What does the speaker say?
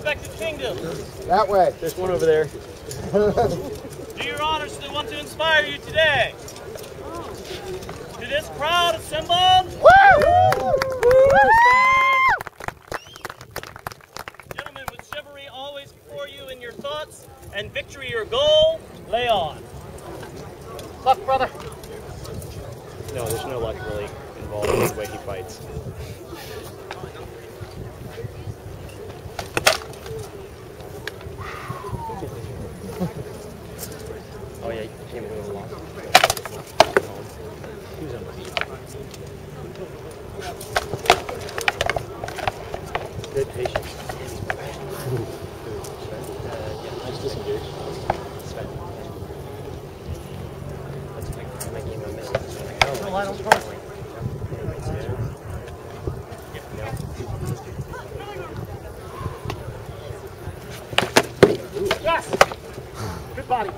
respective kingdoms. That way. There's one over there. Do your honors to the one to inspire you today. To this crowd assembled, gentlemen, with chivalry always before you in your thoughts and victory your goal, lay on. Luck, brother. No, there's no luck really involved in the way he fights. Oh yeah, he came a little long. He was. Good patience. Uh, yeah, I just disengaged. Sven. That's my, my game I missed. Like, oh, No, I don't it's just Anyways, yeah. Yes. Good body.